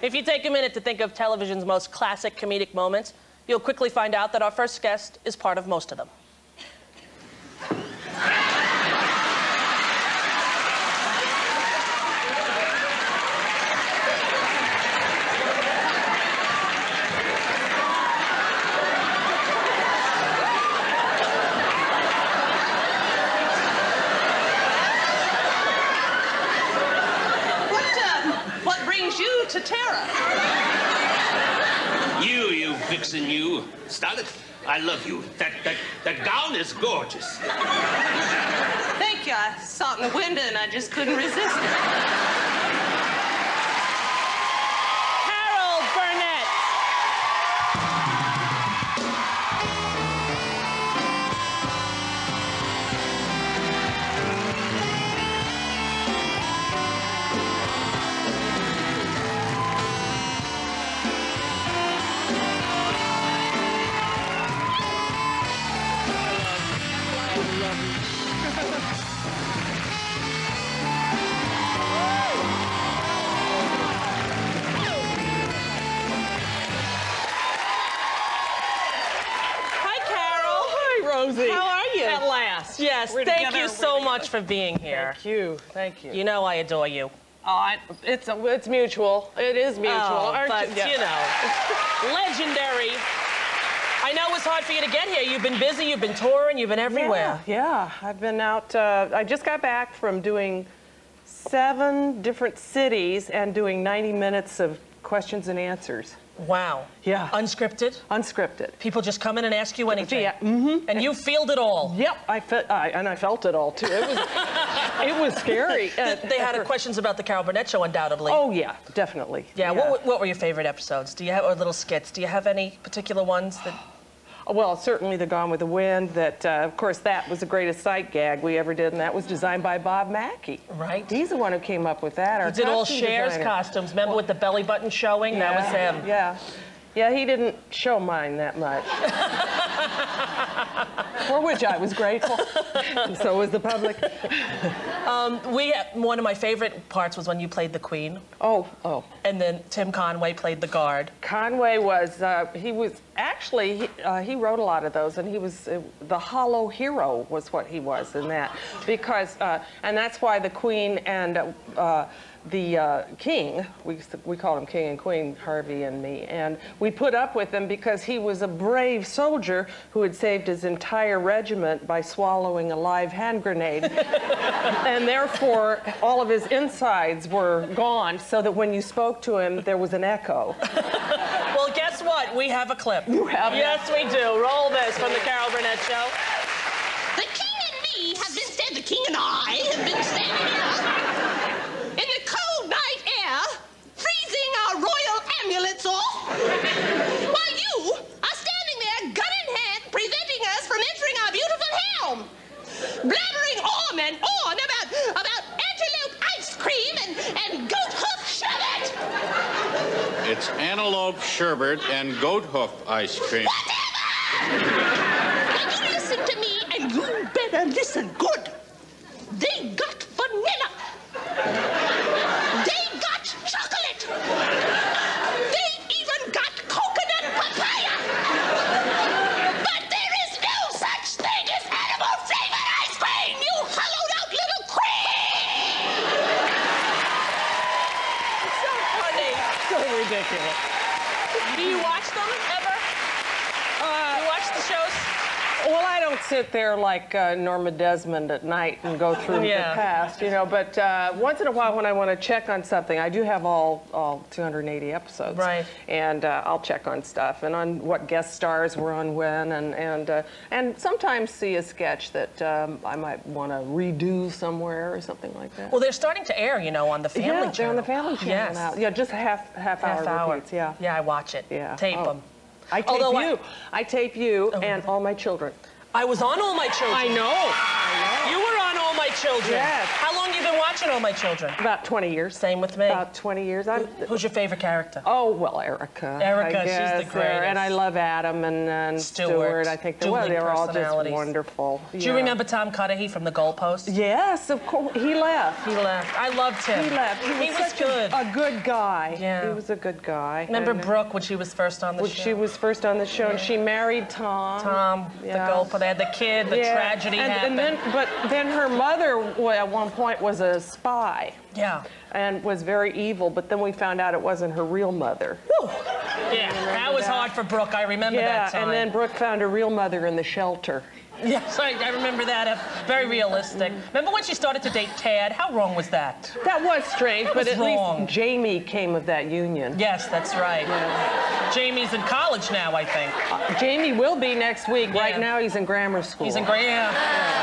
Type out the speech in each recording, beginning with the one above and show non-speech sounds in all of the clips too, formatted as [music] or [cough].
If you take a minute to think of television's most classic comedic moments, you'll quickly find out that our first guest is part of most of them. What, uh, what brings you to Tara? You, you vixen, you. Starlet, I love you. That, that, that gown is gorgeous. Thank you. I saw it in the window and I just couldn't resist it. Much for being here. Thank you. Thank you. You know I adore you. Oh, I, it's a, it's mutual. It is mutual. Oh, aren't but you? you know, [laughs] legendary. I know it's hard for you to get here. You've been busy, you've been touring, you've been everywhere. Yeah, yeah. I've been out. Uh, I just got back from doing seven different cities and doing 90 minutes of questions and answers. Wow. Yeah. Unscripted. Unscripted. People just come in and ask you anything. Yeah, mm-hmm. And you field it all. Yep, I, fe- I and I felt it all too. It was, it was scary. [laughs] Uh, They had questions about the Carol Burnett show, undoubtedly. Oh yeah, definitely. yeah. What, what were your favorite episodes? Do you have or little skits? Do you have any particular ones that? Well, certainly the Gone with the Wind. That, uh, of course, that was the greatest sight gag we ever did, and that was designed by Bob Mackie. Right. He's the one who came up with that. Our You did all Cher's designer. costumes. Remember with the belly button showing? that was him. Yeah. Yeah, he didn't show mine that much. [laughs] For which I was grateful. and [laughs] so was the public. We one of my favorite parts was when you played the Queen, Oh, oh. and then Tim Conway played the guard. Conway was, uh, he was, actually, he, uh, he wrote a lot of those, and he was, uh, the hollow hero was what he was in that. Because, uh, and that's why the Queen and uh, the uh, King, we, we called him King and Queen, Harvey and me, and we put up with him because he was a brave soldier who had saved his entire regiment by swallowing a live hand grenade. [laughs] and therefore, all of his insides were gone so that when you spoke to him, there was an echo. [laughs] Well, guess what? We have a clip. You have it? Yes, we do. Roll this from the Carol Burnett show. The king and me have been standing, the king and I have been standing blabbering on and on about, about antelope ice cream and, and goat hoof sherbet. It's antelope sherbet and goat hoof ice cream. Whatever! Now you listen to me, and you better listen good. Ridiculous. Do you watch them ever? Uh, You watch the shows? Well, I don't sit there like uh, Norma Desmond at night and go through Yeah. the past, you know. But uh, once in a while, when I want to check on something, I do have all all 280 episodes, Right. And uh, I'll check on stuff and on what guest stars were on when, and and uh, and sometimes see a sketch that um, I might want to redo somewhere or something like that. Well, they're starting to air, you know, on the Family yeah, Channel. they're on the Family Channel yes. now. Yeah, just half half, Half hour, hour. repeats. Yeah. Yeah, I watch it. Yeah. Tape Oh. them. I tape Although you. I, tape you oh, and all my children. I was on All My Children. I know. You were on All My Children. Yes. How long you been watching All My Children? About 20 years. Same with me. About 20 years. I'm, Who's your favorite character? oh, well, Erica. Erica, she's the uh, And I love Adam and, and Stewart, Stewart. I think they, well, they were all just wonderful. Do you remember Tom Cudahy from The Goalpost? Yes, of course. He left. He left. I loved him. He left. He was, He was such good. A, a good guy. Yeah. He was a good guy. Remember And, uh, Brooke when she was first on the when show? she was first on the show and she married Tom. Tom, Yeah. the Goalpost. They had the kid, the Yeah. tragedy and, happened. And then, but then her mother, at one point, was a spy yeah. and was very evil. But then we found out it wasn't her real mother. Yeah, that was that? hard for Brooke. I remember yeah, that time. and then Brooke found her real mother in the shelter. Yes, I, I remember that. Uh, very realistic. Remember when she started to date Tad? How wrong was that? That was strange, but was at wrong. least Jamie came of that union. Yes, that's right. Jamie's in college now, I think. Jamie will be next week. Yeah. Right now, he's in grammar school. He's in Graham. We'll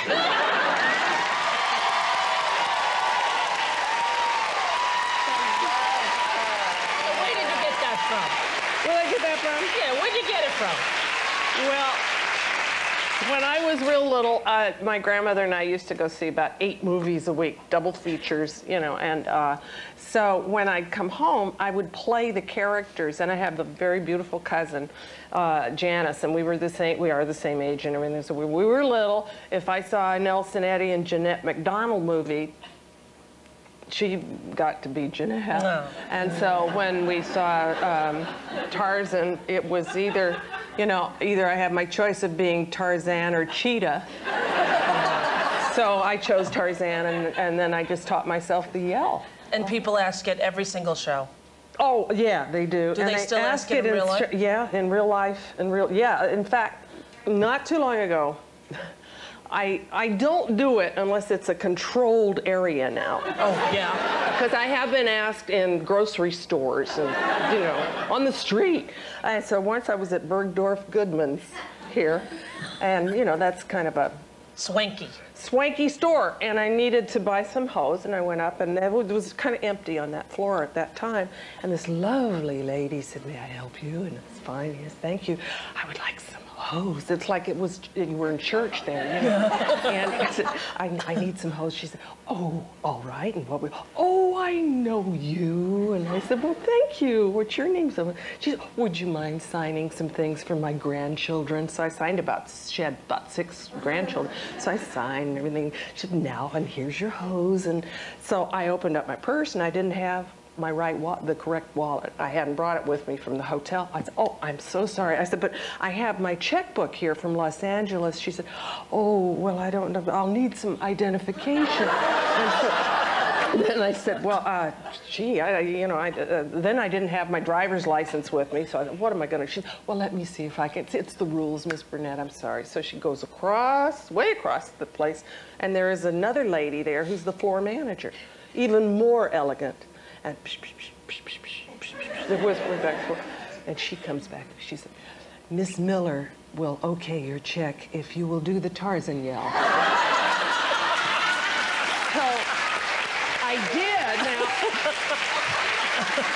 Where did you get that from? Where'd I get that from? Yeah, where'd you get it from? Well, when I was real little, uh, my grandmother and I used to go see about eight movies a week, double features, you know. And uh, so when I'd come home, I would play the characters. And I have a very beautiful cousin, uh, Janice, and we were the same. We are the same age and everything. So when we were little, if I saw a Nelson Eddy and Jeanette MacDonald movie, she got to be Jeanette. No. And so when we saw um, Tarzan, it was either, you know, either I have my choice of being Tarzan or Cheetah. [laughs] so I chose Tarzan, and, and then I just taught myself the yell. And people ask it every single show. Oh yeah, they do. Do and they still ask it in real life? Yeah, in real life, in real. Yeah, in fact, not too long ago, I I don't do it unless it's a controlled area now. Oh, yeah. Because I have been asked in grocery stores and, you know, on the street. And so once I was at Bergdorf Goodman's here, and, you know, that's kind of a Swanky. Swanky store, and I needed to buy some hose, and I went up, and it was- kind of empty on that floor at that time. And this lovely lady said, "May I help you?" And it's fine. Yes, thank you. I would like some hose. It's like it was you were in church there, you know. [laughs] and I said, I, "I need some hose." She said, "Oh, all right." And what? We, oh, I know you. And I said, "Well, thank you. What's your name?" So she said, "Would you mind signing some things for my grandchildren?" So I signed about. She had about six grandchildren. So I signed and everything. She said, "Now, and here's your hose." And so I opened up my purse, and I didn't have my right wallet, the correct wallet. I hadn't brought it with me from the hotel. I said, "Oh, I'm so sorry." I said, "But I have my checkbook here from Los Angeles." She said, "Oh, well, I don't know. I'll need some identification." [laughs] then I said, well, uh, gee, I, you know, I, uh, then I didn't have my driver's license with me, so I thought, what am I going to? She, well, let me see if I can. It's, it's the rules, Miss Burnett. I'm sorry. So she goes across, way across the place, and there is another lady there who's the floor manager, even more elegant, and psh, psh, psh, they're whispering back and forth, and she comes back. She said, Miss Miller will okay your check if you will do the Tarzan yell. [laughs]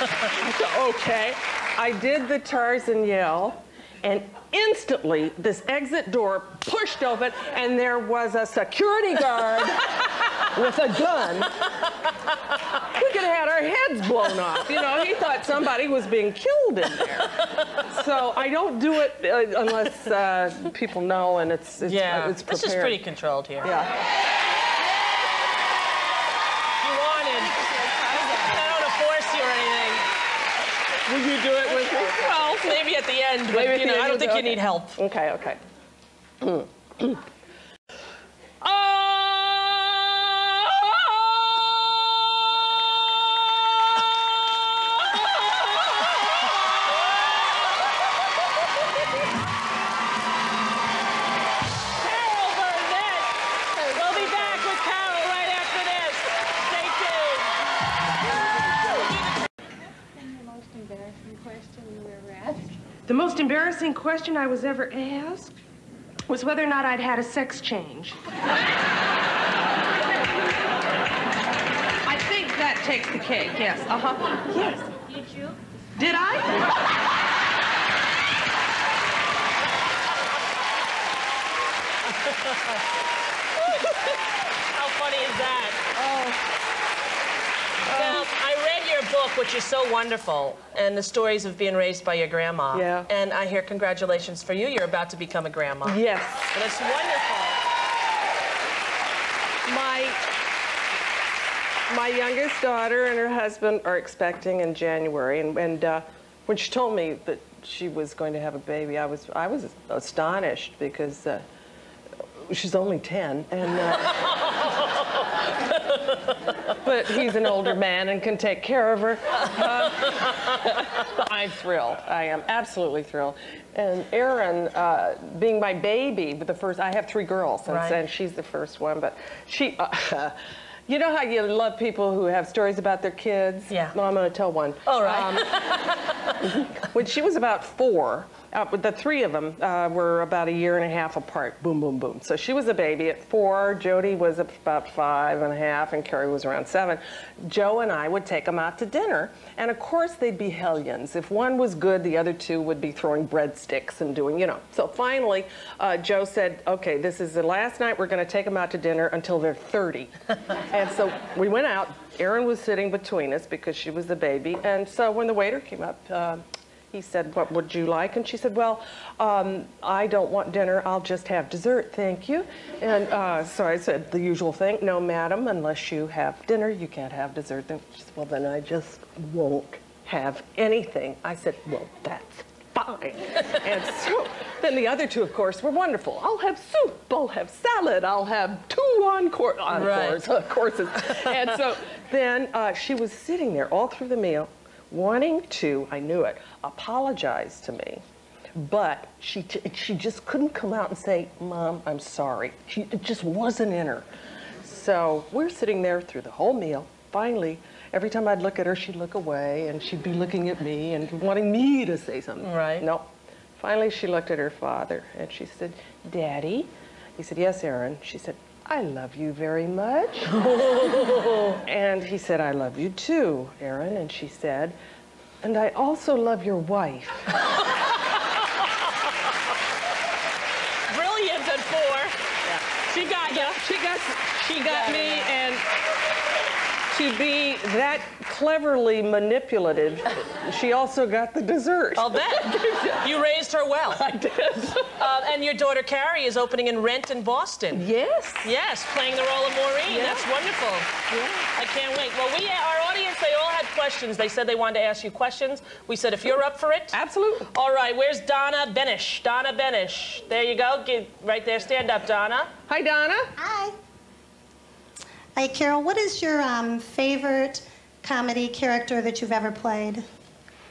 [laughs] okay. I did the Tarzan yell, and instantly this exit door pushed open, and there was a security guard [laughs] with a gun. We could have had our heads blown off. You know, he thought somebody was being killed in there. So I don't do it uh, unless uh, people know and it's it's, Yeah. uh, it's this is pretty controlled here. Yeah. You wanted. I don't want to force you or anything. Will you do it with me? Well, maybe at the end, but Maybe you know, I don't think you need help. Okay, okay. [clears throat] most embarrassing question I was ever asked? was whether or not I'd had a sex change. I think that takes the cake, yes. Uh-huh. Yes. Did you? Did I? How [laughs] funny is that? Now, I read your book, which is so wonderful, and the stories of being raised by your grandma. Yeah. And I hear congratulations for you. You're about to become a grandma. Yes. It's wonderful. My my youngest daughter and her husband are expecting in January, and, and uh, when she told me that she was going to have a baby, I was I was astonished because uh, she's only ten, and uh, [laughs] but he's an older man and can take care of her. Uh, I'm thrilled. I am absolutely thrilled. And Erin, uh, being my baby, but the first, I have three girls, and, Right. and she's the first one. But she, uh, [laughs] you know how you love people who have stories about their kids? Yeah. No, I'm going to tell one. All right. Um, [laughs] when she was about four, uh, the three of them uh, were about a year and a half apart. Boom, boom, boom. So she was a baby at four. Jody was about five and a half, and Carrie was around seven. Joe and I would take them out to dinner, and of course they'd be hellions. If one was good, the other two would be throwing breadsticks and doing, you know. So finally, uh, Joe said, "Okay, this is the last night. We're going to take them out to dinner until they're 30." [laughs] and so we went out. Erin was sitting between us because she was the baby, and so when the waiter came up. He said, What would you like? And she said, Well, um, I don't want dinner. I'll just have dessert, thank you. And uh, so I said, The usual thing No, madam, unless you have dinner, you can't have dessert. Then she said, Well, then I just won't have anything. I said, Well, that's fine. [laughs] and so then the other two, of course, were wonderful. I'll have soup, I'll have salad, I'll have two encore, encores, uh, courses. and so then uh, she was sitting there all through the meal, wanting to, I knew it, apologize to me. But she, she just couldn't come out and say, Mom, I'm sorry. She, it just wasn't in her. So we're sitting there through the whole meal. Finally, every time I'd look at her, she'd look away and she'd be looking at me and wanting me to say something. Right. No. Finally, she looked at her father and she said, Daddy. He said, Yes, Erin. She said, I love you very much. [laughs] and he said, I love you too, Erin. And she said, And I also love your wife. Brilliant at four. She got you. She got she got me and to be that cleverly manipulative, she also got the dessert. I'll bet. you raised her well. [laughs] I did. Uh, and your daughter Carrie is opening in Rent in Boston. Yes. Yes, playing the role of Maureen. Yeah. That's wonderful. I can't wait. Well, we, our audience, they all had questions. They said they wanted to ask you questions. We said, if you're up for it. Absolutely. All right, where's Donna Benish? Donna Benish. There you go. Get right there. Stand up, Donna. Hi, Donna. Hi. Hi, Carol. What is your um, favorite comedy character that you've ever played?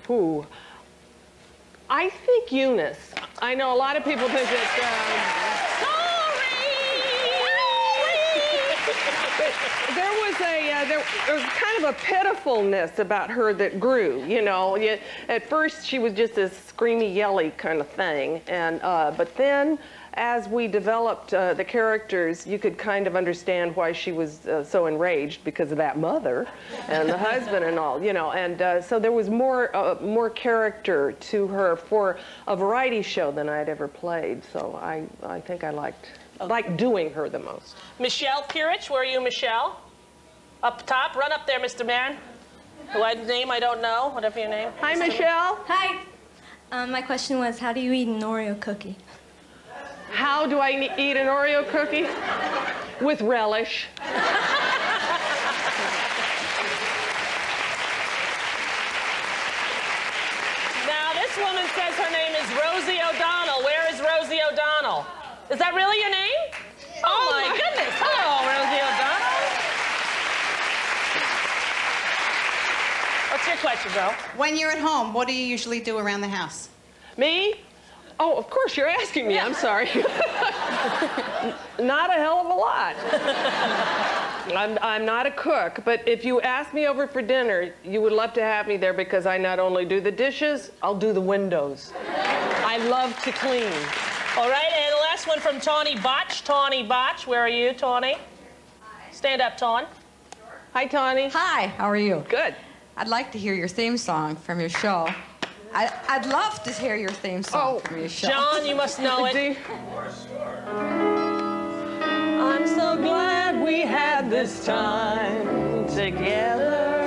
Ooh. I think Eunice. I know a lot of people think that. Um, there was a uh, there, there was kind of a pitifulness about her that grew. You know, at first she was just this screamy, yelly kind of thing, and uh, but then as we developed uh, the characters, you could kind of understand why she was uh, so enraged because of that mother and the husband and all. You know, and uh, so there was more uh, more character to her for a variety show than I'd ever played. So I I think I liked liked doing her the most. Michelle Pirich, where are you, Michelle? Up top, run up there, Mr. Man. Who I name I don't know, whatever your name. Hi, Michelle. Hi. Um, my question was, how do you eat an Oreo cookie? How do I ne- eat an Oreo cookie? With relish. Now this woman says her name is Rosie O'Donnell. Where is Rosie O'Donnell? Is that really your name? Oh, oh my goodness. Hello, Rosie O'Donnell. What's your question, bro? When you're at home, what do you usually do around the house? Me? Oh, of course, you're asking me. I'm sorry. [laughs] not a hell of a lot. I'm, I'm not a cook, but if you ask me over for dinner, you would love to have me there because I not only do the dishes, I'll do the windows. I love to clean. All right, and the last one from Tawny Botch. Tawny Botch, where are you, Tawny? Stand up, Tawn. Hi, Tawny. Hi, how are you? Good. I'd like to hear your theme song from your show. I, I'd love to hear your theme song oh, from your. John, you must know it. [laughs] Do- I'm so glad we had this time together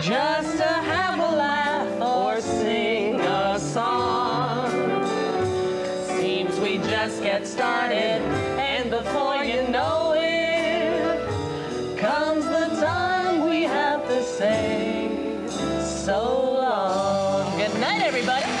just to have a laugh or sing a song. Seems we just get started, and before you know everybody.